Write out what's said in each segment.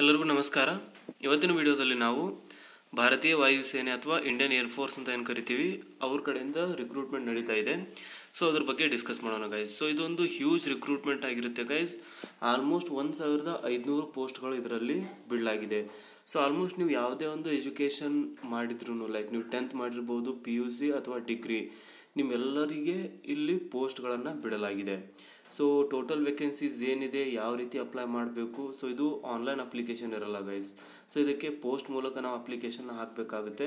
ಎಲ್ಲರಿಗೂ ನಮಸ್ಕಾರ. ಇವತ್ತಿನ ವಿಡಿಯೋದಲ್ಲಿ ನಾವು ಭಾರತೀಯ ವಾಯುಸೇನೆ ಅಥವಾ ಇಂಡಿಯನ್ ಏರ್ಫೋರ್ಸ್ ಅಂತ ಏನು ಕರಿತೀವಿ, ಅವ್ರ ಕಡೆಯಿಂದ ರಿಕ್ರೂಟ್ಮೆಂಟ್ ನಡೀತಾ ಇದೆ. ಸೊ ಅದ್ರ ಬಗ್ಗೆ ಡಿಸ್ಕಸ್ ಮಾಡೋಣ ಗೈಸ್ ಸೊ ಇದೊಂದು ಹ್ಯೂಜ್ ರಿಕ್ರೂಟ್ಮೆಂಟ್ ಆಗಿರುತ್ತೆ ಗೈಸ್ ಆಲ್ಮೋಸ್ಟ್ ಒಂದು ಸಾವಿರದ ಐದುನೂರು ಪೋಸ್ಟ್ಗಳು ಇದರಲ್ಲಿ ಬಿಡಲಾಗಿದೆ ಸೊ ಆಲ್ಮೋಸ್ಟ್ ನೀವು ಯಾವುದೇ ಒಂದು ಎಜುಕೇಷನ್ ಮಾಡಿದ್ರು ಲೈಕ್ ನೀವು ಟೆಂತ್ ಮಾಡಿರ್ಬೋದು ಪಿ ಯು ಸಿ ಅಥವಾ ಡಿಗ್ರಿ ನಿಮ್ಮೆಲ್ಲರಿಗೆ ಇಲ್ಲಿ ಪೋಸ್ಟ್ಗಳನ್ನು ಬಿಡಲಾಗಿದೆ. ಸೊ ಟೋಟಲ್ ವೇಕೆನ್ಸೀಸ್ ಏನಿದೆ, ಯಾವ ರೀತಿ ಅಪ್ಲೈ ಮಾಡಬೇಕು? ಸೊ ಇದು ಆನ್ಲೈನ್ ಅಪ್ಲಿಕೇಶನ್ ಇರಲ್ಲ ಗೈಸ್ ಸೊ ಇದಕ್ಕೆ ಪೋಸ್ಟ್ ಮೂಲಕ ನಾವು ಅಪ್ಲಿಕೇಶನ್ ಹಾಕಬೇಕಾಗುತ್ತೆ.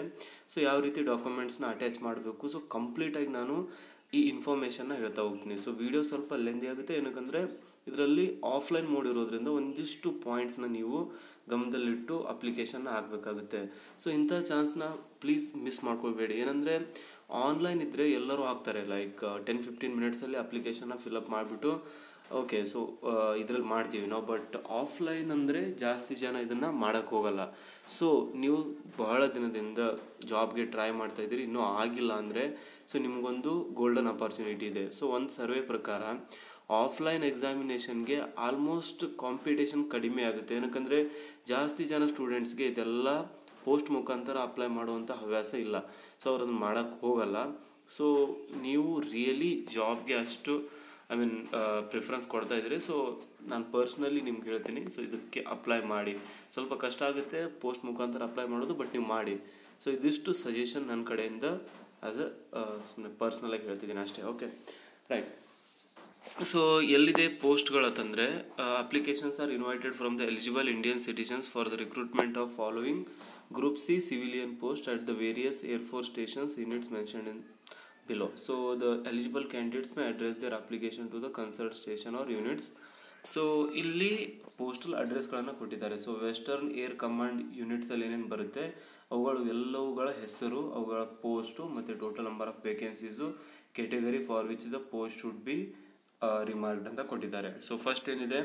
ಸೊ ಯಾವ ರೀತಿ ಡಾಕ್ಯುಮೆಂಟ್ಸ್ನ ಅಟ್ಯಾಚ್ ಮಾಡಬೇಕು? ಸೊ ಕಂಪ್ಲೀಟಾಗಿ ನಾನು ಈ ಇನ್ಫಾರ್ಮೇಷನ್ನ ಹೇಳ್ತಾ ಹೋಗ್ತೀನಿ. ಸೊ ವಿಡಿಯೋ ಸ್ವಲ್ಪ ಲೆಂದಿ ಆಗುತ್ತೆ. ಏನಕ್ಕಂದರೆ, ಇದರಲ್ಲಿ ಆಫ್ಲೈನ್ ಮೋಡ್ ಇರೋದ್ರಿಂದ ಒಂದಿಷ್ಟು ಪಾಯಿಂಟ್ಸ್ನ ನೀವು ಗಮನದಲ್ಲಿಟ್ಟು ಅಪ್ಲಿಕೇಶನ್ನ ಹಾಕಬೇಕಾಗುತ್ತೆ. ಸೊ ಇಂಥ ಚಾನ್ಸ್ನ ಪ್ಲೀಸ್ ಮಿಸ್ ಮಾಡ್ಕೋಬೇಡಿ ಏನಂದರೆ ಆನ್ಲೈನ್ ಇದ್ದರೆ ಎಲ್ಲರೂ ಹಾಕ್ತಾರೆ ಲೈಕ್ ಟೆನ್ ಫಿಫ್ಟೀನ್ ಮಿನಿಟ್ಸಲ್ಲಿ ಅಪ್ಲಿಕೇಶನ್ನ ಫಿಲಪ್ ಮಾಡಿಬಿಟ್ಟು ಓಕೆ ಸೊ ಇದರಲ್ಲಿ ಮಾಡ್ತೀವಿ ನಾವು. ಬಟ್ ಆಫ್ಲೈನ್ ಅಂದರೆ ಜಾಸ್ತಿ ಜನ ಇದನ್ನು ಮಾಡೋಕ್ಕೆ ಹೋಗಲ್ಲ. ಸೊ ನೀವು ಬಹಳ ದಿನದಿಂದ ಜಾಬ್ಗೆ ಟ್ರೈ ಮಾಡ್ತಾ ಇದ್ದೀರಿ, ಇನ್ನೂ ಆಗಿಲ್ಲ ಅಂದರೆ ಸೊ ನಿಮಗೊಂದು ಗೋಲ್ಡನ್ ಅಪಾರ್ಚುನಿಟಿ ಇದೆ. ಸೊ ಒಂದು ಸರ್ವೆ ಪ್ರಕಾರ ಆಫ್ಲೈನ್ ಎಕ್ಸಾಮಿನೇಷನ್ಗೆ ಆಲ್ಮೋಸ್ಟ್ ಕಾಂಪಿಟೇಷನ್ ಕಡಿಮೆ ಆಗುತ್ತೆ. ಏನಕ್ಕಂದರೆ, ಜಾಸ್ತಿ ಜನ ಸ್ಟೂಡೆಂಟ್ಸ್ಗೆ ಇದೆಲ್ಲ ಪೋಸ್ಟ್ ಮುಖಾಂತರ ಅಪ್ಲೈ ಮಾಡುವಂಥ ಹವ್ಯಾಸ ಇಲ್ಲ. ಸೊ ಅವ್ರು ಅದನ್ನು ಮಾಡೋಕ್ಕೆ ಹೋಗಲ್ಲ. ಸೊ ನೀವು ರಿಯಲಿ ಜಾಬ್ಗೆ ಅಷ್ಟು ಐ ಮೀನ್ ಪ್ರಿಫರೆನ್ಸ್ ಕೊಡ್ತಾ ಇದ್ದೀರಿ. ಸೊ ನಾನು ಪರ್ಸ್ನಲಿ ನಿಮ್ಗೆ ಹೇಳ್ತೀನಿ. ಸೊ ಇದಕ್ಕೆ ಅಪ್ಲೈ ಮಾಡಿ. ಸ್ವಲ್ಪ ಕಷ್ಟ ಆಗುತ್ತೆ ಪೋಸ್ಟ್ ಮುಖಾಂತರ ಅಪ್ಲೈ ಮಾಡೋದು ಬಟ್ ನೀವು ಮಾಡಿ. ಸೊ ಇದಿಷ್ಟು ಸಜೆಷನ್ ನನ್ನ ಕಡೆಯಿಂದ ಆ್ಯಸ್ ಅ ಸುಮ್ಮನೆ ಪರ್ಸ್ನಲಾಗಿ ಹೇಳ್ತಿದ್ದೀನಿ ಅಷ್ಟೇ. ಓಕೆ ರೈಟ್ ಸೊ ಎಲ್ಲಿದೆ ಪೋಸ್ಟ್ಗಳಂತಂದರೆ applications are invited from the eligible Indian citizens for the recruitment of following group C civilian post at the various air force stations units mentioned in below. So, the eligible candidates may address their application to the concerned station or units. So ಇಲ್ಲಿ postal ಅಡ್ರೆಸ್ಗಳನ್ನು ಕೊಟ್ಟಿದ್ದಾರೆ so western air command ಯೂನಿಟ್ಸಲ್ಲಿ ಏನೇನು ಬರುತ್ತೆ ಅವುಗಳು ಎಲ್ಲವುಗಳ ಹೆಸರು, ಅವುಗಳ ಪೋಸ್ಟು ಮತ್ತು total number of vacancies category for which the post should be remarked ಅಂತ ಕೊಟ್ಟಿದ್ದಾರೆ ಸೊ ಫಸ್ಟ್ ಏನಿದೆ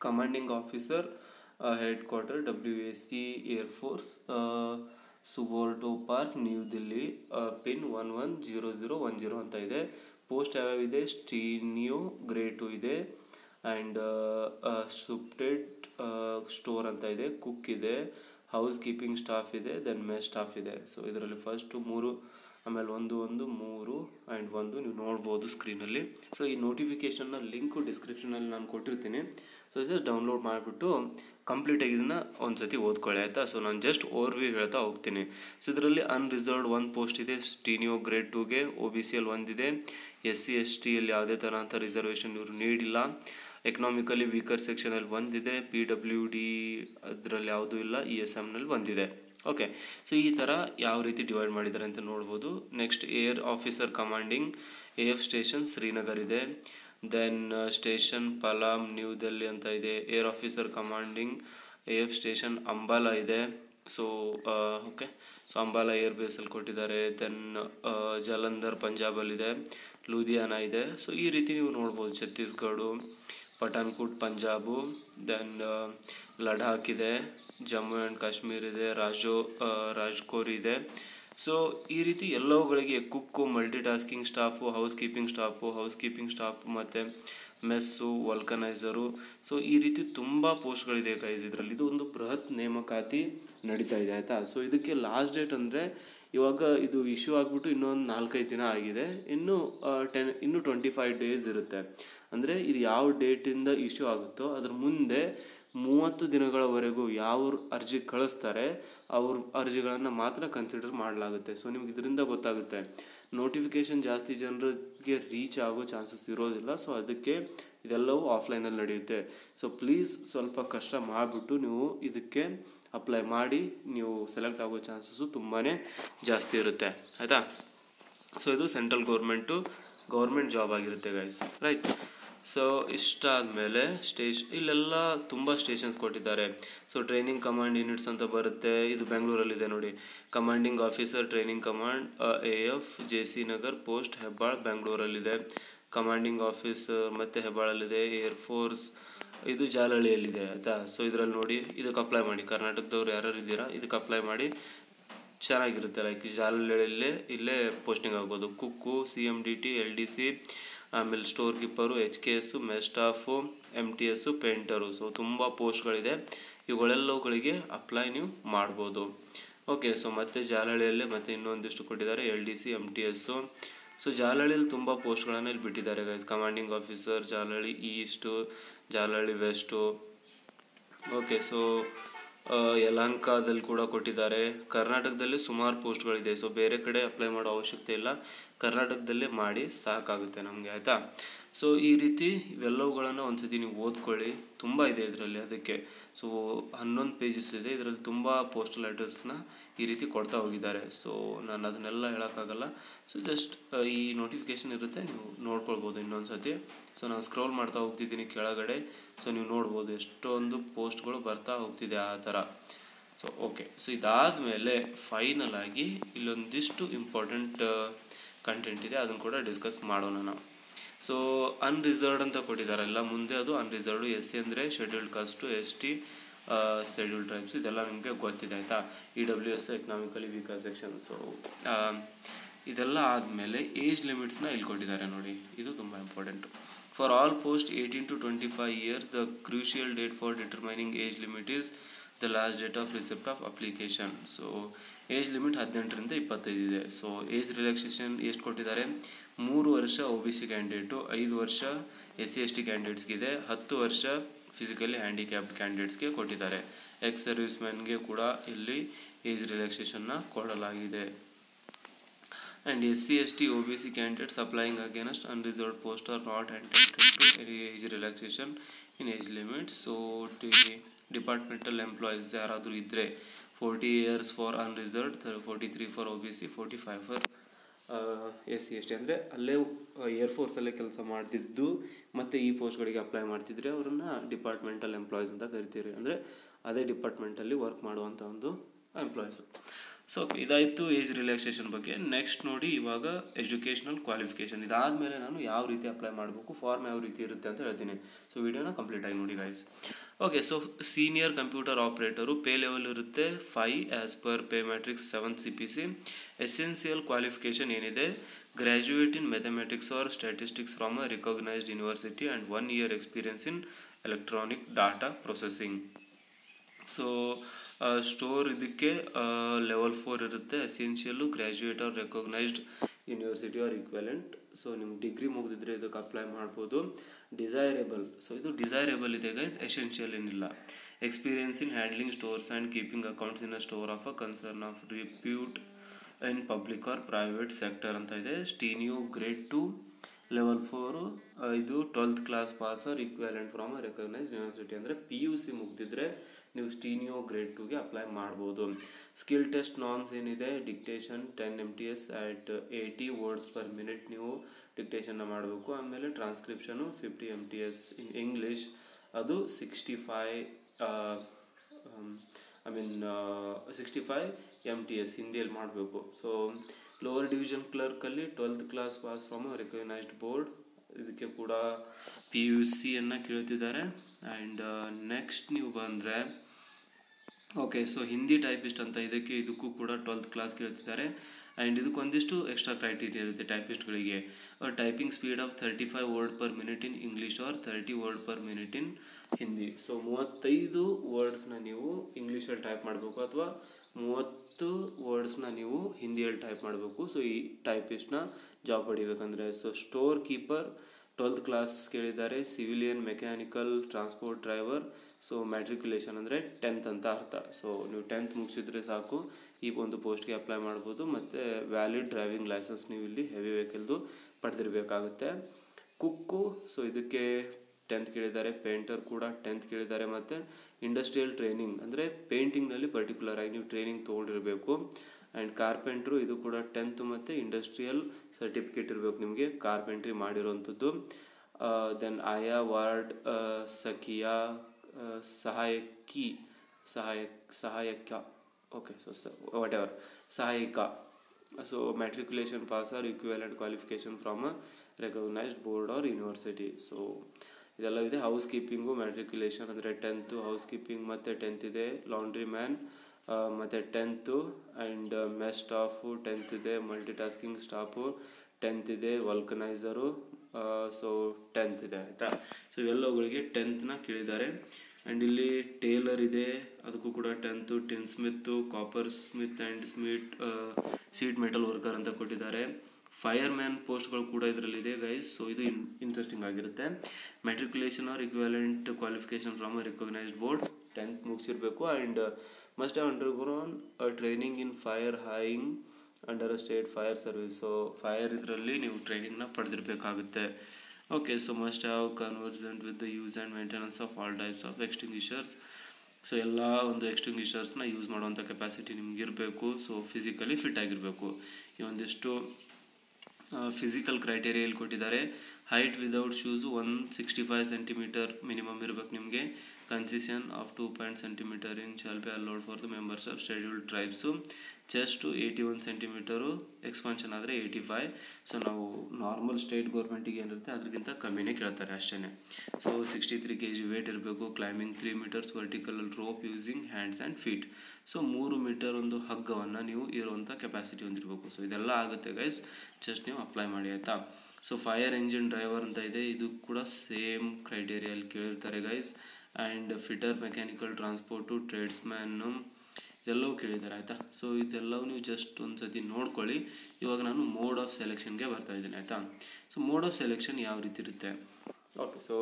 commanding officer head quarter W A C air force Subroto park new Delhi pin one one zero zero one zero ಅಂತ ಇದೆ. Post ಯಾವ್ಯಾವಿದೆ steno grade two ಇದೆ. And ಸುಪ್ಟೆಡ್ store ಅಂತ ಇದೆ. Cook ಇದೆ. ಹೌಸ್ ಕೀಪಿಂಗ್ ಸ್ಟಾಫ್ ಇದೆ. Then mess staff ಇದೆ. So ಇದರಲ್ಲಿ ಫಸ್ಟು ಮೂರು, ಆಮೇಲೆ ಒಂದು ಒಂದು, ಮೂರು ಆ್ಯಂಡ್ ಒಂದು ನೀವು ನೋಡ್ಬೋದು ಸ್ಕ್ರೀನಲ್ಲಿ ಸೊ ಈ ನೋಟಿಫಿಕೇಷನ್ನ ಲಿಂಕು ಡಿಸ್ಕ್ರಿಪ್ಷನಲ್ಲಿ ನಾನು ಕೊಟ್ಟಿರ್ತೀನಿ. ಸೊ ಜಸ್ಟ್ ಡೌನ್ಲೋಡ್ ಮಾಡಿಬಿಟ್ಟು ಕಂಪ್ಲೀಟಾಗಿ ಇದನ್ನು ಒಂದು ಸತಿ ಓದ್ಕೊಳ್ಳಿ, ಆಯಿತಾ? ಸೊ ನಾನು ಜಸ್ಟ್ ಓವರ್ವ್ಯೂ ಹೇಳ್ತಾ ಹೋಗ್ತೀನಿ. ಸೊ ಇದರಲ್ಲಿ ಅನ್ರಿಸರ್ವ್ಡ್ ಒಂದು ಪೋಸ್ಟ್ ಇದೆ ಸ್ಟೀನಿಯೋ ಗ್ರೇಡ್ ಟೂಗೆ ಒ ಬಿ ಸಿ ಎಲ್ ಒಂದಿದೆ ಎಸ್ ಸಿ ಎಸ್ ಟಿಯಲ್ಲಿ ಯಾವುದೇ ಥರ ಅಂತ ರಿಸರ್ವೇಷನ್ ಇವರು ನೀಡಿಲ್ಲ. ಎಕನಾಮಿಕಲಿ ವೀಕರ್ ಸೆಕ್ಷನಲ್ಲಿ ಒಂದಿದೆ ಪಿ ಡಬ್ಲ್ಯೂ ಡಿ ಅದರಲ್ಲಿ ಯಾವುದೂ ಇಲ್ಲ ಇ ಎಸ್ ಎಮ್ನಲ್ಲಿ ಒಂದಿದೆ ಓಕೆ ಸೊ ಈ ಥರ ಯಾವ ರೀತಿ ಡಿವೈಡ್ ಮಾಡಿದ್ದಾರೆ ಅಂತ ನೋಡ್ಬೋದು. Next air officer commanding A F station Srinagar ಇದೆ. Then station Palam new Delhi ಅಂತ ಇದೆ. Air officer commanding air station Ambala ಇದೆ. So okay so Ambala air ಬೇಸಲ್ಲಿ ಕೊಟ್ಟಿದ್ದಾರೆ. ದೆನ್ ಜಲಂಧರ್ ಪಂಜಾಬಲ್ಲಿದೆ ಲೂಧಿಯಾನ ಇದೆ. ಸೊ ಈ ರೀತಿ ನೀವು ನೋಡ್ಬೋದು. ಛತ್ತೀಸ್ಗಢು ಪಠಾನ್ಕೋಟ್ ಪಂಜಾಬು ದೆನ್ ಲಡಾಖ್ ಇದೆ. ಜಮ್ಮು ಆ್ಯಂಡ್ ಕಾಶ್ಮೀರ್ ಇದೆ. ರಾಜೋ ರಾಜ್ಕೋರ್ ಇದೆ. ಸೊ ಈ ರೀತಿ ಎಲ್ಲವುಗಳಿಗೆ cook multitasking staff housekeeping staff housekeeping staff ಮತ್ತು ಮೆಸ್ಸು ವಲ್ಕನೈಸರು ಸೊ ಈ ರೀತಿ ತುಂಬ ಪೋಸ್ಟ್ಗಳಿದೆ ಗೈಸ್ ಇದರಲ್ಲಿ. ಇದು ಒಂದು ಬೃಹತ್ ನೇಮಕಾತಿ ನಡೀತಾ ಇದೆ, ಆಯಿತಾ? ಸೊ ಇದಕ್ಕೆ ಲಾಸ್ಟ್ ಡೇಟ್ ಅಂದರೆ ಇವಾಗ ಇದು ಇಶ್ಯೂ ಆಗಿಬಿಟ್ಟು ಇನ್ನೊಂದು ನಾಲ್ಕೈದು ದಿನ ಆಗಿದೆ. ಇನ್ನು ಟೆನ್ ಇನ್ನೂ ಟ್ವೆಂಟಿ ಫೈವ್ ಡೇಸ್ ಇರುತ್ತೆ. ಅಂದರೆ ಇದು ಯಾವ ಡೇಟಿಂದ ಇಶ್ಯೂ ಆಗುತ್ತೋ, ಅದ್ರ ಮುಂದೆ ಮೂವತ್ತು ದಿನಗಳವರೆಗೂ ಯಾವ ಅರ್ಜಿ ಕಳಿಸ್ತಾರೆ, ಅವ್ರ ಅರ್ಜಿಗಳನ್ನು ಮಾತ್ರ ಕನ್ಸಿಡರ್ ಮಾಡಲಾಗುತ್ತೆ. ಸೊ ನಿಮ್ಗೆ ಇದರಿಂದ ಗೊತ್ತಾಗುತ್ತೆ. ನೋಟಿಫಿಕೇಷನ್ ಜಾಸ್ತಿ ಜನರಿಗೆ ರೀಚ್ ಆಗೋ ಚಾನ್ಸಸ್ ಇರೋದಿಲ್ಲ. ಸೊ ಅದಕ್ಕೆ ಇದೆಲ್ಲವೂ ಆಫ್ಲೈನಲ್ಲಿ ನಡೆಯುತ್ತೆ. ಸೊ ಪ್ಲೀಸ್ ಸ್ವಲ್ಪ ಕಷ್ಟ ಮಾಡಿಬಿಟ್ಟು ನೀವು ಇದಕ್ಕೆ ಅಪ್ಲೈ ಮಾಡಿ, ನೀವು ಸೆಲೆಕ್ಟ್ ಆಗೋ ಚಾನ್ಸಸ್ಸು ತುಂಬಾ ಜಾಸ್ತಿ ಇರುತ್ತೆ. ಆಯಿತಾ? ಸೊ ಇದು ಸೆಂಟ್ರಲ್ ಗೌರ್ಮೆಂಟು ಗೌರ್ಮೆಂಟ್ ಜಾಬ್ ಆಗಿರುತ್ತೆ ಗೈಸ್ ರೈಟ್ ಸೊ ಇಷ್ಟಾದಮೇಲೆ ಸ್ಟೇಷ್, ಇಲ್ಲೆಲ್ಲ ತುಂಬ ಸ್ಟೇಷನ್ಸ್ ಕೊಟ್ಟಿದ್ದಾರೆ. ಸೊ ಟ್ರೈನಿಂಗ್ ಕಮಾಂಡ್ ಯೂನಿಟ್ಸ್ ಅಂತ ಬರುತ್ತೆ. ಇದು ಬೆಂಗಳೂರಲ್ಲಿದೆ ನೋಡಿ. Commanding officer training command A, F, J C Nagar post Hebbal ಬೆಂಗಳೂರಲ್ಲಿದೆ. Commanding officer ಮತ್ತು ಹೆಬ್ಬಾಳಲ್ಲಿದೆ ಏರ್ಫೋರ್ಸ್ ಇದು ಜಾಲಹಳ್ಳಿಯಲ್ಲಿದೆ ಆಯಿತಾ? ಸೊ ಇದರಲ್ಲಿ ನೋಡಿ, ಇದಕ್ಕೆ ಅಪ್ಲೈ ಮಾಡಿ. ಕರ್ನಾಟಕದವ್ರು ಯಾರ್ಯಾರು ಇದ್ದೀರಾ, ಇದಕ್ಕೆ ಅಪ್ಲೈ ಮಾಡಿ. ಚೆನ್ನಾಗಿರುತ್ತೆ ಲೈಕ್ ಜಾಲಹಳ್ಳಿಯಲ್ಲೇ ಇಲ್ಲೇ ಪೋಸ್ಟಿಂಗ್ ಆಗ್ಬೋದು cook C M D T L D C ಆಮೇಲೆ store keeper H K S mess staff M T S painter so ತುಂಬ ಪೋಸ್ಟ್ಗಳಿದೆ ಇವುಗಳೆಲ್ಲವುಗಳಿಗೆ ಅಪ್ಲೈ ನೀವು ಮಾಡ್ಬೋದು. ಓಕೆ ಸೊ ಮತ್ತೆ ಜಾಲಹಳ್ಳಿಯಲ್ಲೇ ಮತ್ತೆ ಇನ್ನೊಂದಿಷ್ಟು ಕೊಟ್ಟಿದ್ದಾರೆ. L D C M T S so ಜಾಲಹಳ್ಳಿಯಲ್ಲಿ ತುಂಬ ಪೋಸ್ಟ್ಗಳನ್ನು ಇಲ್ಲಿ ಬಿಟ್ಟಿದ್ದಾರೆ guys commanding officer Jalahalli east Jalahalli west okay so ಯಲಹಂಕದಲ್ಲಿ ಕೂಡ ಕೊಟ್ಟಿದ್ದಾರೆ. ಕರ್ನಾಟಕದಲ್ಲಿ ಸುಮಾರು ಪೋಸ್ಟ್ಗಳಿದೆ. ಸೊ, ಬೇರೆ ಕಡೆ ಅಪ್ಲೈ ಮಾಡೋ ಅವಶ್ಯಕತೆ ಇಲ್ಲ. ಕರ್ನಾಟಕದಲ್ಲೇ ಮಾಡಿ ಸಾಕಾಗುತ್ತೆ ನಮಗೆ, ಆಯಿತಾ? ಸೊ, ಈ ರೀತಿ ಇವೆಲ್ಲವುಗಳನ್ನು ಒಂದ್ಸತಿ ನೀವು ಓದ್ಕೊಳ್ಳಿ. ತುಂಬ ಇದೆ ಇದರಲ್ಲಿ ಅದಕ್ಕೆ. ಸೊ, ಹನ್ನೊಂದು ಪೇಜಸ್ ಇದೆ. ಇದರಲ್ಲಿ ತುಂಬ ಪೋಸ್ಟಲ್ ಅಡ್ರೆಸ್ನ ಈ ರೀತಿ ಕೊಡ್ತಾ ಹೋಗಿದ್ದಾರೆ. ಸೊ ನಾನು ಅದನ್ನೆಲ್ಲ ಹೇಳೋಕ್ಕಾಗಲ್ಲ. ಸೊ ಜಸ್ಟ್ ಈ ನೋಟಿಫಿಕೇಶನ್ ಇರುತ್ತೆ, ನೀವು ನೋಡ್ಕೊಳ್ಬೋದು ಇನ್ನೊಂದು ಸತಿ ಸೊ ನಾನು ಸ್ಕ್ರೋಲ್ ಮಾಡ್ತಾ ಹೋಗ್ತಿದ್ದೀನಿ ಕೆಳಗಡೆ. ಸೊ ನೀವು ನೋಡ್ಬೋದು ಎಷ್ಟೊಂದು ಪೋಸ್ಟ್ಗಳು ಬರ್ತಾ ಹೋಗ್ತಿದೆ ಆ ಥರ. ಸೊ ಓಕೆ ಸೊ ಇದಾದಮೇಲೆ ಫೈನಲ್ ಆಗಿ ಇಲ್ಲೊಂದಿಷ್ಟು ಇಂಪಾರ್ಟೆಂಟ್ ಕಂಟೆಂಟ್ ಇದೆ. ಅದನ್ನು ಕೂಡ ಡಿಸ್ಕಸ್ ಮಾಡೋಣ ನಾವು. ಸೊ ಅನ್ರಿಸರ್ವ್ಡ್ ಅಂತ ಕೊಟ್ಟಿದ್ದಾರಲ್ಲ ಮುಂದೆ ಅದು ಅನ್ರಿಸರ್ವ್ಡ್ ಎಸ್ ಸಿ ಅಂದರೆ scheduled caste S T scheduled tribes ಇದೆಲ್ಲ ನಿಮಗೆ ಗೊತ್ತಿದೆ, ಆಯಿತಾ? E W S economically weaker section so ಇದೆಲ್ಲ ಆದಮೇಲೆ ಏಜ್ ಲಿಮಿಟ್ಸ್ನ ಇಲ್ಲಿ ಕೊಟ್ಟಿದ್ದಾರೆ ನೋಡಿ. ಇದು ತುಂಬ important for all post eighteen to twenty five years the crucial date for determining age limit is the last date of receipt of application so age limit ಹದಿನೆಂಟರಿಂದ ಇಪ್ಪತ್ತೈದು ಇದೆ. ಸೊ ಏಜ್ ರಿಲ್ಯಾಕ್ಸೇಷನ್ ಎಷ್ಟು ಕೊಟ್ಟಿದ್ದಾರೆ? ಮೂರು ವರ್ಷ ಒ ಬಿ ಸಿ ಕ್ಯಾಂಡಿಡೇಟು ಐದು ವರ್ಷ S C S T ಕ್ಯಾಂಡಿಡೇಟ್ಸ್ಗಿದೆ ಹತ್ತು ವರ್ಷ ಫಿಸಿಕಲಿ ಹ್ಯಾಂಡಿಕ್ಯಾಪ್ಡ್ ಕ್ಯಾಂಡಿಡೇಟ್ಸ್ಗೆ ಕೊಟ್ಟಿದ್ದಾರೆ. ಎಕ್ಸ್ ಸರ್ವಿಸ್ ಮ್ಯಾನ್ಗೆ ಕೂಡ ಇಲ್ಲಿ ಏಜ್ ರಿಲ್ಯಾಕ್ಸೇಷನ್ನ ಕೊಡಲಾಗಿದೆ. And S C S T O B C candidates applying against unreserved post are not entitled to age relaxation in age limits so T departmental employees ಯಾರಾದರೂ ಇದ್ದರೆ forty years for unreserved forty three for O B C forty five for S C S T ಅಂದರೆ ಅಲ್ಲೇ ಏರ್ಫೋರ್ಸಲ್ಲೇ ಕೆಲಸ ಮಾಡ್ತಿದ್ದು, ಮತ್ತು ಈ ಪೋಸ್ಟ್ಗಳಿಗೆ apply ಮಾಡ್ತಿದ್ರೆ ಅವರನ್ನು departmental employees ಅಂತ ಕರಿತೀರಿ. ಅಂದರೆ ಅದೇ ಡಿಪಾರ್ಟ್ಮೆಂಟಲ್ಲಿ ವರ್ಕ್ ಮಾಡುವಂಥ ಒಂದು ಎಂಪ್ಲಾಯೀಸು ಸೊ ಇದಾಯಿತು ಏಜ್ ರಿಲ್ಯಾಕ್ಸೇಷನ್ ಬಗ್ಗೆ. ನೆಕ್ಸ್ಟ್ ನೋಡಿ ಇವಾಗ ಎಜುಕೇಷನಲ್ ಕ್ವಾಲಿಫಿಕೇಷನ್ ಇದಾದಮೇಲೆ ನಾನು ಯಾವ ರೀತಿ ಅಪ್ಲೈ ಮಾಡಬೇಕು ಫಾರ್ಮ್ ಯಾವ ರೀತಿ ಇರುತ್ತೆ ಅಂತ ಹೇಳ್ತೀನಿ. ಸೊ ವಿಡಿಯೋನ ಕಂಪ್ಲೀಟ್ ಆಗಿ ನೋಡಿ guys okay so senior computer operator pay level ಇರುತ್ತೆ five as per pay matrix seven C P C essential qualification ಏನಿದೆ? Graduate in mathematics or statistics from a recognised university and one year experience in electronic data processing so store ಇದಕ್ಕೆ level four ಇರುತ್ತೆ. Essential graduate or recognised university or equivalent so ನಿಮ್ಮ degree ಮುಗಿದಿದ್ರೆ ಇದಕ್ಕೆ apply ಮಾಡ್ಬೋದು. Desirable so ಇದು desirable ಇದೆ guys essential ಏನಿಲ್ಲ. Experience in handling stores and keeping accounts in a store of a concern of repute in public or private sector ಅಂತ ಇದೆ. Steno grade two level four ಇದು twelfth class pass or equivalent from a recognised university ಅಂದರೆ P U C ಮುಗಿದಿದ್ರೆ ನೀವು steno grade ಟೂಗೆ apply ಮಾಡ್ಬೋದು. Skill test norms ಏನಿದೆ? Dictation ten M T S at eighty words per minute ನೀವು ಡಿಕ್ಟೇಷನ್ನ ಮಾಡಬೇಕು. ಆಮೇಲೆ transcription fifty M T S in English ಅದು sixty five I mean sixty five M T S ಹಿಂದಿಯಲ್ಲಿ ಮಾಡಬೇಕು. So lower division ಕ್ಲರ್ಕಲ್ಲಿ twelfth class pass from recognised board ಇದಕ್ಕೆ ಕೂಡ P U ಸಿಯನ್ನು ಕೇಳ್ತಿದ್ದಾರೆ. ಆ್ಯಂಡ್ ನೆಕ್ಸ್ಟ್ ನೀವು ಬಂದರೆ ಓಕೆ ಸೊ ಹಿಂದಿ ಟೈಪಿಸ್ಟ್ ಅಂತ ಇದಕ್ಕೆ ಇದಕ್ಕೂ ಕೂಡ ಟ್ವೆಲ್ತ್ ಕ್ಲಾಸ್ ಕೇಳ್ತಿದ್ದಾರೆ. ಆ್ಯಂಡ್ ಇದಕ್ಕೊಂದಿಷ್ಟು ಎಕ್ಸ್ಟ್ರಾ ಕ್ರೈಟೀರಿಯಾ ಇರುತ್ತೆ ಟೈಪಿಸ್ಟ್ಗಳಿಗೆ typing speed of thirty five word per minute in English or thirty word per minute in Hindi so ಮೂವತ್ತೈದು ವರ್ಡ್ಸ್ನ ನೀವು ಇಂಗ್ಲೀಷಲ್ಲಿ ಟೈಪ್ ಮಾಡಬೇಕು ಅಥವಾ ಮೂವತ್ತು ವರ್ಡ್ಸ್ನ ನೀವು ಹಿಂದಿಯಲ್ಲಿ ಟೈಪ್ ಮಾಡಬೇಕು. ಸೊ ಈ ಟೈಪಿಸ್ಟ್ನ job ಪಡಿಬೇಕಂದ್ರೆ so store keeper twelfth class ಕೇಳಿದ್ದಾರೆ civilian mechanical transport driver so matriculation ಅಂದರೆ ಟೆಂತ್ ಅಂತ ಅರ್ಥ. ಸೊ ನೀವು ಟೆಂತ್ ಮುಗಿಸಿದ್ರೆ ಸಾಕು, ಈ ಒಂದು ಪೋಸ್ಟ್ಗೆ ಅಪ್ಲೈ ಮಾಡ್ಬೋದು, ಮತ್ತು ವ್ಯಾಲಿಡ್ ಡ್ರೈವಿಂಗ್ ಲೈಸೆನ್ಸ್ ನೀವು ಇಲ್ಲಿ ಹೆವಿ ವೆಹಿಕಲ್ದು ಪಡೆದಿರಬೇಕಾಗುತ್ತೆ. ಕುಕ್ಕು ಸೊ ಇದಕ್ಕೆ ಟೆಂತ್ ಕೇಳಿದ್ದಾರೆ ಪೇಂಟರ್ ಕೂಡ ಟೆಂತ್ ಕೇಳಿದ್ದಾರೆ, ಮತ್ತು ಇಂಡಸ್ಟ್ರಿಯಲ್ ಟ್ರೈನಿಂಗ್ ಅಂದರೆ ಪೇಂಟಿಂಗ್ನಲ್ಲಿ ಪರ್ಟಿಕ್ಯುಲರ್ ಆಗಿ ನೀವು ಟ್ರೈನಿಂಗ್ ತೊಗೊಂಡಿರಬೇಕು. ಆ್ಯಂಡ್ ಕಾರ್ಪೆಂಟ್ರು ಇದು ಕೂಡ ಟೆಂತ್ ಮತ್ತು ಇಂಡಸ್ಟ್ರಿಯಲ್ ಸರ್ಟಿಫಿಕೇಟ್ ಇರಬೇಕು ನಿಮಗೆ ಕಾರ್ಪೆಂಟ್ರಿ ಮಾಡಿರೋವಂಥದ್ದು ದೆನ್ ಆಯಾ ವಾರ್ಡ್ ಸಖಿಯ ಸಹಾಯಕಿ ಸಹಾಯಕ್ ಸಹಾಯಕ. ಓಕೆ ಸೊ ವಾಟ್ ಎವರ್ ಸಹಾಯಕ. So matriculation pass or equivalent qualification from a recognised board or university so ಇದೆಲ್ಲ ಇದೆ. ಹೌಸ್ ಕೀಪಿಂಗು ಮ್ಯಾಟ್ರಿಕ್ಯುಲೇಷನ್ ಅಂದರೆ ಟೆಂತು ಹೌಸ್ ಕೀಪಿಂಗ್ ಮತ್ತು ಟೆಂತ್ ಇದೆ. ಲಾಂಡ್ರಿ ಮ್ಯಾನ್ ಮತ್ತು tenth and mess staff tenth ಇದೆ multi tasking staff tenth ಇದೆ vulcaniser so tenth ಇದೆ, ಆಯಿತಾ? ಸೊ ಇವೆಲ್ಲವುಗಳಿಗೆ ಟೆಂತ್ನ ಕೇಳಿದ್ದಾರೆ. ಆ್ಯಂಡ್ ಇಲ್ಲಿ ಟೇಲರ್ ಇದೆ, ಅದಕ್ಕೂ ಕೂಡ tenth tin smith copper smith and smith sheet metal worker ಅಂತ ಕೊಟ್ಟಿದ್ದಾರೆ. ಫೈರ್ ಮ್ಯಾನ್ ಪೋಸ್ಟ್ಗಳು ಕೂಡ ಇದರಲ್ಲಿದೆ ಗೈಸ್ ಸೊ ಇದು ಇನ್ ಇಂಟ್ರೆಸ್ಟಿಂಗ್ ಆಗಿರುತ್ತೆ. Matriculation or equivalent qualification from recognised board tenth ಮುಗಿಸಿರ್ಬೇಕು. And must have a training in fire fighting under a state fire service so fire ಇದರಲ್ಲಿ ನೀವು ಟ್ರೈನಿಂಗ್ನ ಪಡೆದಿರಬೇಕಾಗುತ್ತೆ. Okay so must have conversant with the use and maintenance of all types of extinguishers so ಎಲ್ಲ ಒಂದು ಎಕ್ಸ್ಟಿಂಗ್ವಿಷರ್ಸ್ನ use ಮಾಡುವಂಥ capacity ನಿಮ್ಗೆ ಇರಬೇಕು so physically fit ಆಗಿರಬೇಕು. ಈ ಒಂದಿಷ್ಟು ಫಿಸಿಕಲ್ ಕ್ರೈಟೇರಿಯಲ್ಲಿ ಕೊಟ್ಟಿದ್ದಾರೆ. Height without shoes one sixty five centimetre minimum ಇರಬೇಕು ನಿಮಗೆ. Concession of two point centimetre in shall be allowed for the members of scheduled tribes chest eighty one centimetre expansion ಆದರೆ eighty five so ನಾವು normal state ಗೌರ್ಮೆಂಟಿಗೆ ಏನಿರುತ್ತೆ ಅದಕ್ಕಿಂತ ಕಮ್ಮಿನೇ ಕೇಳ್ತಾರೆ ಅಷ್ಟೇ so sixty three K G weight ಇರಬೇಕು climbing three metres vertical rope using hands and feet so ಮೂರು ಮೀಟರ್ ಒಂದು ಹಗ್ಗವನ್ನು ನೀವು ಇರುವಂಥ ಕೆಪಾಸಿಟಿ ಹೊಂದಿರಬೇಕು. ಸೊ ಇದೆಲ್ಲ ಆಗುತ್ತೆ ಗೈಸ್ ಜಸ್ಟ್ ನೀವು ಅಪ್ಲೈ ಮಾಡಿ ಆಯಿತಾ? ಸೊ ಫೈರ್ ಎಂಜಿನ್ ಡ್ರೈವರ್ ಅಂತ ಇದೆ. ಇದು ಕೂಡ ಸೇಮ್ ಕ್ರೈಟೇರಿಯಲ್ಲಿ ಕೇಳಿರ್ತಾರೆ guys and fitter mechanical transport tradesman ಎಲ್ಲವೂ ಕೇಳಿದ್ದಾರೆ, ಆಯಿತಾ? ಸೊ ಇದೆಲ್ಲವೂ ನೀವು ಜಸ್ಟ್ ಒಂದು ಸತಿ ನೋಡ್ಕೊಳ್ಳಿ. ಇವಾಗ ನಾನು ಮೋಡ್ ಆಫ್ ಸೆಲೆಕ್ಷನ್ಗೆ ಬರ್ತಾ ಇದ್ದೀನಿ, ಆಯಿತಾ? ಸೊ ಮೋಡ್ ಆಫ್ ಸೆಲೆಕ್ಷನ್ ಯಾವ ರೀತಿ ಇರುತ್ತೆ? Okay so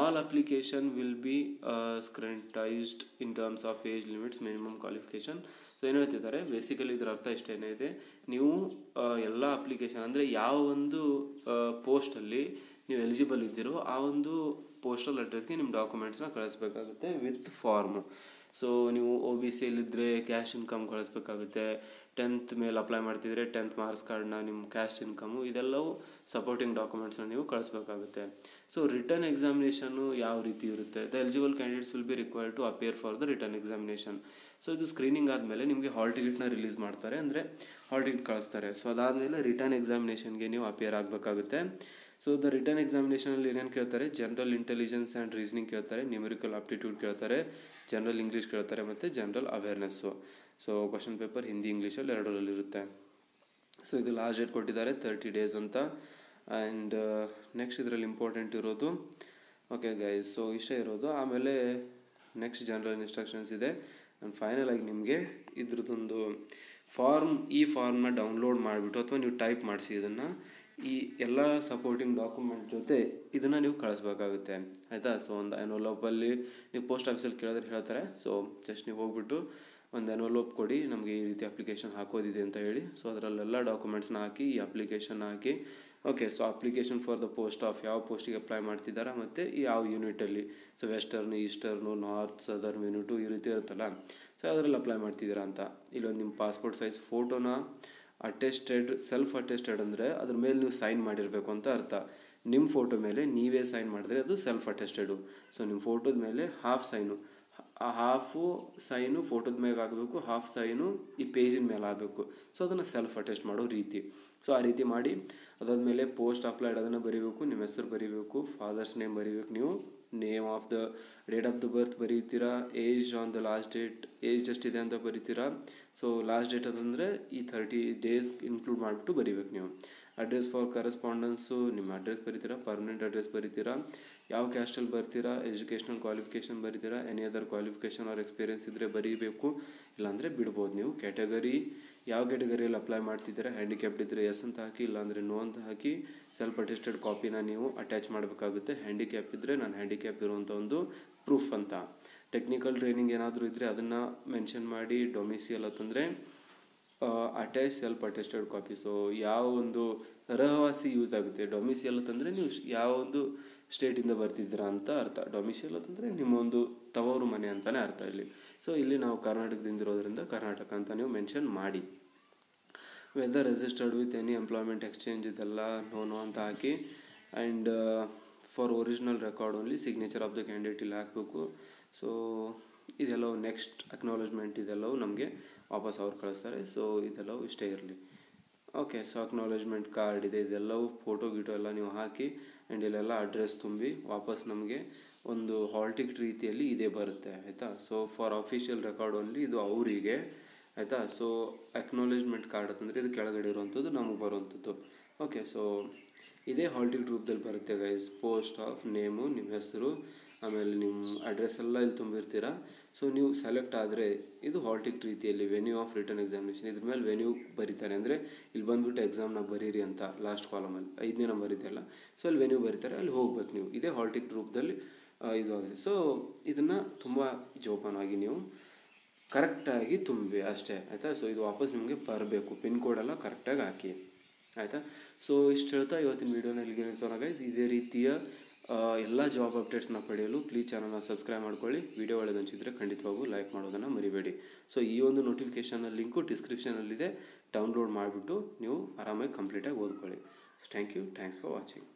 all application will be scrutinised in terms of age limits minimum qualification so ಏನು ಹೇಳ್ತಿದ್ದಾರೆ? ಬೇಸಿಕಲಿ ಇದರ ಅರ್ಥ ಇಷ್ಟೇನೇ ಇದೆ. ನೀವು ಎಲ್ಲ ಅಪ್ಲಿಕೇಶನ್ ಅಂದರೆ ಯಾವ ಒಂದು ಪೋಸ್ಟಲ್ಲಿ ನೀವು ಎಲಿಜಿಬಲ್ ಇದ್ದೀರೋ ಆ ಒಂದು ಪೋಸ್ಟಲ್ ಅಡ್ರೆಸ್ಗೆ ನಿಮ್ಮ ಡಾಕ್ಯುಮೆಂಟ್ಸ್ನ ಕಳಿಸ್ಬೇಕಾಗುತ್ತೆ ವಿತ್ ಫಾರ್ಮು ಸೊ ನೀವು ಒ ಬಿ ಸಿಯಲ್ಲಿದ್ದರೆ ಕ್ಯಾಶ್ ಇನ್ಕಮ್ ಕಳಿಸ್ಬೇಕಾಗುತ್ತೆ. ಟೆಂತ್ ಮೇಲೆ ಅಪ್ಲೈ ಮಾಡ್ತಿದ್ರೆ ಟೆಂತ್ ಮಾರ್ಕ್ಸ್ ಕಾರ್ಡ್ನ ನಿಮ್ಮ ಕ್ಯಾಶ್ ಇನ್ಕಮು ಇದೆಲ್ಲವೂ ಸಪೋರ್ಟಿಂಗ್ ಡಾಕ್ಯುಮೆಂಟ್ಸ್ನ ನೀವು ಕಳಿಸ್ಬೇಕಾಗುತ್ತೆ. ಸೊ ರಿಟರ್ನ್ ಎಕ್ಸಾಮಿನೇಷನ್ನು ಯಾವ ರೀತಿ ಇರುತ್ತೆ? The eligible candidates will be required to appear for the written examination so ಇದು ಸ್ಕ್ರೀನಿಂಗ್ ಆದಮೇಲೆ ನಿಮಗೆ ಹಾಲ್ ಟಿಕೆಟ್ನ ರಿಲೀಸ್ ಮಾಡ್ತಾರೆ. ಅಂದರೆ ಹಾಲ್ ಟಿಕೆಟ್ ಕಳಿಸ್ತಾರೆ. ಸೊ ಅದಾದಮೇಲೆ ರಿಟರ್ನ್ ಎಕ್ಸಾಮಿನೇಷನ್ಗೆ ನೀವು ಅಪಿಯರ್ ಆಗಬೇಕಾಗುತ್ತೆ. ಸೊ ದ ರಿಟರ್ನ್ ಎಕ್ಸಾಮಿನೇಷನಲ್ಲಿ ಏನೇನು ಕೇಳ್ತಾರೆ? ಜನರಲ್ ಇಂಟೆಲಿಜೆನ್ಸ್ ಆ್ಯಂಡ್ ರೀಸನಿಂಗ್ ಕೇಳ್ತಾರೆ ನ್ಯೂಮರಿಕಲ್ ಆಪ್ಟಿಟ್ಯೂಡ್ ಕೇಳ್ತಾರೆ ಜನರಲ್ ಇಂಗ್ಲೀಷ್ ಕೇಳ್ತಾರೆ ಮತ್ತು general awareness so question paper Hindi ಇಂಗ್ಲೀಷಲ್ಲಿ ಎರಡರಲ್ಲಿರುತ್ತೆ ಸೊ ಇದು ಲಾಸ್ಟ್ ಡೇಟ್ ಕೊಟ್ಟಿದ್ದಾರೆ ತರ್ಟಿ ಡೇಸ್ ಅಂತ. ಆ್ಯಂಡ್ ನೆಕ್ಸ್ಟ್ ಇದರಲ್ಲಿ ಇಂಪಾರ್ಟೆಂಟ್ ಇರೋದು ಓಕೆ ಗೈಸ್ ಸೊ ಇಷ್ಟೇ ಇರೋದು. ಆಮೇಲೆ ನೆಕ್ಸ್ಟ್ ಜನರಲ್ ಇನ್ಸ್ಟ್ರಕ್ಷನ್ಸ್ ಇದೆ. ಆ್ಯಂಡ್ ಫೈನಲ್ ಆಗಿ ನಿಮಗೆ ಇದ್ರದ್ದೊಂದು ಫಾರ್ಮ್ ಈ ಫಾರ್ಮ್ನ ಡೌನ್ಲೋಡ್ ಮಾಡಿಬಿಟ್ಟು ಅಥವಾ ನೀವು ಟೈಪ್ ಮಾಡಿಸಿ ಇದನ್ನು. ಈ ಎಲ್ಲ ಸಪೋರ್ಟಿಂಗ್ ಡಾಕ್ಯುಮೆಂಟ್ ಜೊತೆ ಇದನ್ನು ನೀವು ಕಳಿಸ್ಬೇಕಾಗುತ್ತೆ. ಆಯಿತಾ? ಸೊ ಒಂದು ಎನ್ವಲೋಪಲ್ಲಿ ನೀವು ಪೋಸ್ಟ್ ಆಫೀಸಲ್ಲಿ ಕೇಳಿದ್ರೆ ಹೇಳ್ತಾರೆ. ಸೊ ಜಸ್ಟ್ ನೀವು ಹೋಗ್ಬಿಟ್ಟು ಒಂದು ಎನ್ವಲೋಪ್ ಕೊಡಿ. ನಮಗೆ ಈ ರೀತಿ ಅಪ್ಲಿಕೇಶನ್ ಹಾಕೋದಿದೆ ಅಂತ ಹೇಳಿ. ಸೊ ಅದರಲ್ಲೆಲ್ಲ ಡಾಕ್ಯುಮೆಂಟ್ಸ್ನ ಹಾಕಿ, ಈ application hockey. Okay so application for the post of ಯಾವ ಪೋಸ್ಟಿಗೆ ಅಪ್ಲೈ ಮಾಡ್ತಿದ್ದಾರೆ ಮತ್ತು ಯಾವ ಯೂನಿಟಲ್ಲಿ so western eastern north southern unit ಈ ರೀತಿ ಇರುತ್ತಲ್ಲ. ಸೊ ಅದರಲ್ಲಿ ಅಪ್ಲೈ ಮಾಡ್ತಿದ್ದೀರಾ ಅಂತ. ಇಲ್ಲೊಂದು ನಿಮ್ಮ ಪಾಸ್ಪೋರ್ಟ್ ಸೈಜ್ ಫೋಟೋನ ಅಟೆಸ್ಟೆಡ್ ಸೆಲ್ಫ್ ಅಟೆಸ್ಟೆಡ್ ಅಂದರೆ ಅದ್ರ ಮೇಲೆ ನೀವು ಸೈನ್ ಮಾಡಿರಬೇಕು ಅಂತ ಅರ್ಥ. ನಿಮ್ಮ ಫೋಟೋ ಮೇಲೆ ನೀವೇ ಸೈನ್ ಮಾಡಿದ್ರೆ ಅದು ಸೆಲ್ಫ್ ಅಟೆಸ್ಟೆಡು ಸೊ ನಿಮ್ಮ ಫೋಟೋದ ಮೇಲೆ ಹಾಫ್ ಸೈನು ಆ ಹಾಫು ಸೈನು ಫೋಟೋದ ಮೇಲೆ ಆಗಬೇಕು ಹಾಫ್ ಸೈನು ಈ ಪೇಜಿನ ಮೇಲೆ ಆಗಬೇಕು. ಸೊ ಅದನ್ನು ಸೆಲ್ಫ್ ಅಟೆಸ್ಟ್ ಮಾಡೋ ರೀತಿ. ಸೊ ಆ ರೀತಿ ಮಾಡಿ, ಅದಾದಮೇಲೆ ಪೋಸ್ಟ್ ಅಪ್ಲೈಡ್ ಅದನ್ನು ಬರೀಬೇಕು ನಿಮ್ಮ ಹೆಸರು ಬರೀಬೇಕು ಫಾದರ್ಸ್ ನೇಮ್ ಬರೀಬೇಕು, ನೀವು name of the date of the birth ಬರೀತೀರಾ age on the last date age ಎಷ್ಟಿದೆ ಅಂತ ಬರೀತೀರಾ ಸೊ ಲಾಸ್ಟ್ ಡೇಟ್ ಅದಂದರೆ ಈ ಥರ್ಟಿ ಡೇಸ್ ಇನ್ಕ್ಲೂಡ್ ಮಾಡಿಬಿಟ್ಟು ಬರೀಬೇಕು ನೀವು. ಅಡ್ರೆಸ್ ಫಾರ್ ಕರೆಸ್ಪಾಂಡೆನ್ಸು ನಿಮ್ಮ ಅಡ್ರೆಸ್ ಬರೀತೀರಾ? ಪರ್ಮನೆಂಟ್ ಅಡ್ರೆಸ್ ಬರೀತೀರಾ? ಯಾವ ಕ್ಯಾಸ್ಟಲ್ಲಿ ಬರ್ತೀರಾ? Educational qualification ಬರೀತೀರಾ? Any other qualification or experience ಇದ್ದರೆ ಬರೀಬೇಕು. ಇಲ್ಲಾಂದರೆ ಬಿಡ್ಬೋದು ನೀವು. ಕ್ಯಾಟಗರಿ ಯಾವ ಕ್ಯಾಟಗರಿಯಲ್ಲಿ ಅಪ್ಲೈ ಮಾಡ್ತಿದ್ದೀರಾ? ಹ್ಯಾಂಡಿಕ್ಯಾಪ್ಡ್ ಇದ್ದರೆ ಎಸ್ ಅಂತ ಹಾಕಿ, ಇಲ್ಲಾಂದರೆ ನೋ ಅಂತ ಹಾಕಿ ಸೆಲ್ಫ್ ಅಟೆಸ್ಟೆಡ್ ಕಾಪಿನ ನೀವು ಅಟ್ಯಾಚ್ ಮಾಡಬೇಕಾಗುತ್ತೆ. ಹ್ಯಾಂಡಿಕ್ಯಾಪ್ ಇದ್ದರೆ ನಾನು ಹ್ಯಾಂಡಿಕ್ಯಾಪ್ ಇರುವಂಥ ಒಂದು ಪ್ರೂಫ್ ಅಂತ. ಟೆಕ್ನಿಕಲ್ ಟ್ರೈನಿಂಗ್ ಏನಾದರೂ ಇದ್ದರೆ ಅದನ್ನು ಮೆನ್ಷನ್ ಮಾಡಿ ಡೊಮಿಸಿಯಲ್ ಅಂತಂದರೆ attach self attested copy so ಯಾವ ಒಂದು ರಹವಾಸಿ ಯೂಸ್ ಆಗುತ್ತೆ? ಡೊಮಿಸಿಯಲ್ ಅಂತಂದರೆ ನೀವು ಯಾವ ಒಂದು ಸ್ಟೇಟಿಂದ ಬರ್ತಿದ್ದೀರಾ ಅಂತ ಅರ್ಥ. ಡೊಮಿಸಿಯಲ್ ಅಂತಂದರೆ ನಿಮ್ಮೊಂದು ತವರು ಮನೆ ಅಂತಲೇ ಅರ್ಥ ಇಲ್ಲಿ. ಸೊ ಇಲ್ಲಿ ನಾವು ಕರ್ನಾಟಕದಿಂದ ಇರೋದ್ರಿಂದ ಕರ್ನಾಟಕ ಅಂತ ನೀವು ಮೆನ್ಷನ್ ಮಾಡಿ. Whether registered with any employment exchange ಇದೆಲ್ಲ ನೋ ನೋ ಅಂತ ಹಾಕಿ and for original record only signature of the candidate ಇಲ್ಲಿ ಹಾಕಬೇಕು. ಸೊ ಇದೆಲ್ಲವೂ ನೆಕ್ಸ್ಟ್ ಅಕ್ನಾಲೆಜ್ಮೆಂಟ್ ಇದೆಲ್ಲವೂ ನಮಗೆ ವಾಪಸ್ ಅವ್ರು ಕಳಿಸ್ತಾರೆ. ಸೊ ಇದೆಲ್ಲವೂ ಇಷ್ಟೇ ಇರಲಿ. ಓಕೆ ಸೊ ಅಕ್ನಾಲೆಜ್ಮೆಂಟ್ ಕಾರ್ಡ್ ಇದೆ. ಇದೆಲ್ಲವೂ ಫೋಟೋ ಗೀಟೋ ಎಲ್ಲ ನೀವು ಹಾಕಿ ಆ್ಯಂಡ್ ಇಲ್ಲೆಲ್ಲ ಅಡ್ರೆಸ್ ತುಂಬಿ ವಾಪಸ್ ನಮಗೆ ಒಂದು ಹಾಲ್ ಟಿಕೆಟ್ ರೀತಿಯಲ್ಲಿ ಇದೇ ಬರುತ್ತೆ, ಆಯಿತಾ? So for official record only ಇದು ಅವರಿಗೆ, ಆಯಿತಾ? ಸೊ ಅಕ್ನಾಲೇಜ್ಮೆಂಟ್ ಕಾರ್ಡ್ ಅಂತಂದರೆ ಇದು ಕೆಳಗಡೆ ಇರುವಂಥದ್ದು, ನಮಗೆ ಬರುವಂಥದ್ದು. ಓಕೆ ಸೊ ಇದೇ ಹಾಲ್ ಟಿಕೆಟ್ ರೂಪದಲ್ಲಿ ಬರುತ್ತೆ ಗೈಸ್ ಪೋಸ್ಟ್ ಆಫ್ ನೇಮು ನಿಮ್ಮ ಹೆಸರು ಆಮೇಲೆ ನಿಮ್ಮ ಅಡ್ರೆಸ್ ಎಲ್ಲ ಇಲ್ಲಿ ತುಂಬಿರ್ತೀರಾ? ಸೊ ನೀವು ಸೆಲೆಕ್ಟ್ ಆದರೆ ಇದು ಹಾಲ್ಟಿಕ್ ರೀತಿಯಲ್ಲಿ ವೆನ್ಯೂ ಆಫ್ ರಿಟರ್ನ್ ಎಕ್ಸಾಮಿನೇಷನ್ ಇದ್ರ ಮೇಲೆ ವೆನ್ಯೂ ಬರೀತಾರೆ. ಅಂದರೆ ಇಲ್ಲಿ ಬಂದುಬಿಟ್ಟು ಎಕ್ಸಾಮ್ನ ಬರೀರಿ ಅಂತ ಲಾಸ್ಟ್ ಕಾಲಮಲ್ಲಿ ಐದನೇ ನಂಬರ್ ಇದೆಯಲ್ಲ ಸೊ ಅಲ್ಲಿ ವೆನ್ಯೂ ಬರೀತಾರೆ. ಅಲ್ಲಿ ಹೋಗ್ಬೇಕು ನೀವು. ಇದೇ ಹಾಲ್ಟಿಕ್ ರೂಪದಲ್ಲಿ ಇದು ಆಗಿದೆ ಸೊ ಇದನ್ನು ತುಂಬ ಜೋಪಾನವಾಗಿ ನೀವು ಕರೆಕ್ಟಾಗಿ ತುಂಬಿ ಅಷ್ಟೇ, ಆಯಿತಾ? ಸೊ ಇದು ವಾಪಸ್ ನಿಮಗೆ ಬರಬೇಕು. ಪಿನ್ ಕೋಡೆಲ್ಲ ಕರೆಕ್ಟಾಗಿ ಹಾಕಿ. ಆಯಿತಾ? ಸೊ ಇಷ್ಟು ಹೇಳ್ತಾ ಇವತ್ತಿನ ವೀಡಿಯೋನ ಇಲ್ಲಿಗೆ ನಿಲ್ಸೋಣ ಇದೇ ರೀತಿಯ ಎಲ್ಲ ಜಾಬ್ ಅಪ್ಡೇಟ್ಸ್ನ ಪಡೆಯಲು ಪ್ಲೀಸ್ ಚಾನಲ್ನ ಸಬ್ಸ್ಕ್ರೈಬ್ ಮಾಡ್ಕೊಳ್ಳಿ. ವಿಡಿಯೋ ಒಳಗೆ ಅನಿಸಿದ್ರೆ ಖಂಡಿತವಾಗೂ ಲೈಕ್ ಮಾಡೋದನ್ನು ಮರಿಬೇಡಿ. ಸೊ ಈ ಒಂದು ನೋಟಿಫಿಕೇಷನ್ ಲಿಂಕು ಡಿಸ್ಕ್ರಿಪ್ಷನಲ್ಲಿದೆ ಡೌನ್ಲೋಡ್ ಮಾಡಿಬಿಟ್ಟು ನೀವು ಆರಾಮಾಗಿ ಕಂಪ್ಲೀಟಾಗಿ ಓದ್ಕೊಳ್ಳಿ. Thank you thanks for watching